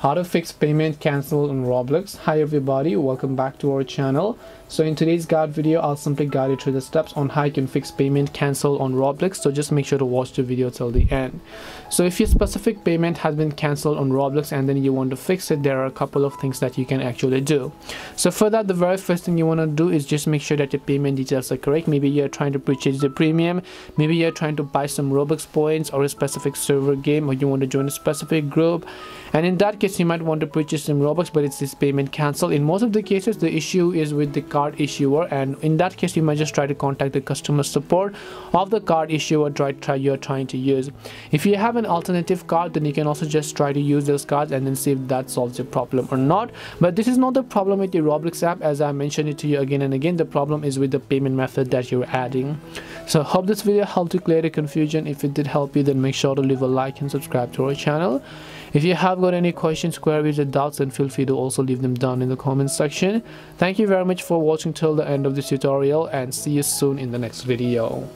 how to fix payment cancel on roblox hi everybody. Welcome back to our channel. So in today's guide video i'll simply guide you through the steps on how you can fix payment cancel on roblox so just make sure to watch the video till the end. So if your specific payment has been cancelled on roblox and then you want to fix it there are a couple of things that you can actually do. So for that the very first thing you want to do is just make sure that your payment details are correct. Maybe you're trying to purchase the premium. Maybe you're trying to buy some robux points or a specific server game or you want to join a specific group. And in that case you might want to purchase some robux but it's this payment cancel. In most of the cases the issue is with the card issuer and in that case you might just try to contact the customer support of the card issuer try, try you're trying to use. If you have an alternative card then you can also just try to use those cards and then see if that solves your problem or not. But this is not the problem with the roblox app. As i mentioned it to you again and again the problem is with the payment method that you're adding so hope this video helped to clear the confusion if it did help you then make sure to leave a like and subscribe to our channel if you have got any questions, queries or doubts then feel free to also leave them down in the comment section. Thank you very much for watching till the end of this tutorial and see you soon in the next video.